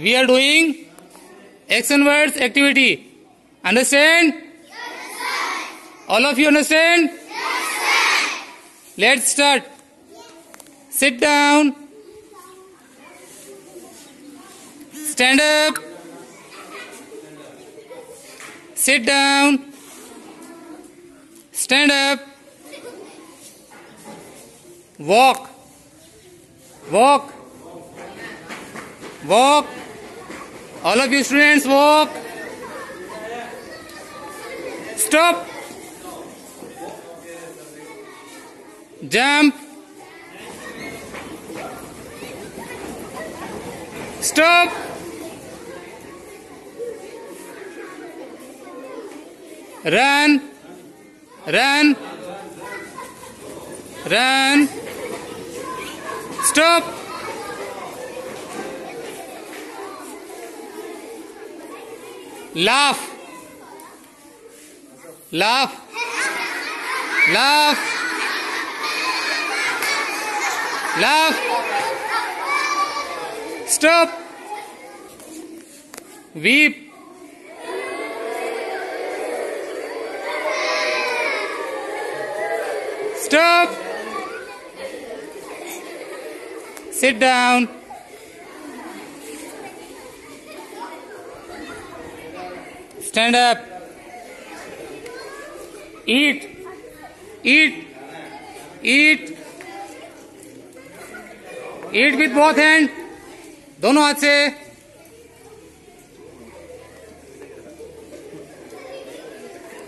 We are doing action words activity. Understand? All of you understand? Let's start. Sit down. Stand up. Sit down. Stand up. Walk. Walk. Walk. All of you students walk. Stop. Jump. Stop. Run. Run. Run. Stop. Laugh. Laugh. Laugh. Laugh. Stop. Weep. Stop. Sit down. Stand up. Eat. Eat. Eat. Eat with both hand. दोनों हाथ से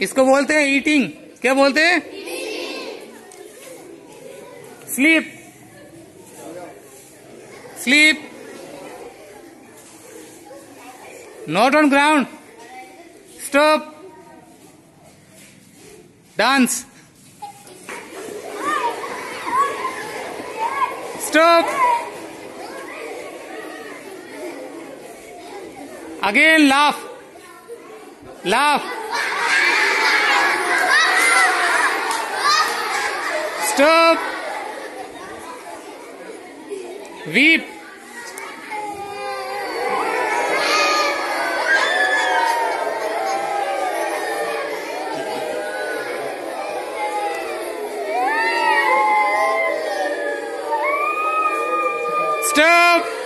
इसको बोलते हैं eating क्या बोलते हैं sleep sleep not on ground Stop. Dance. Stop. Again, laugh. Laugh. Stop. Weep. Stop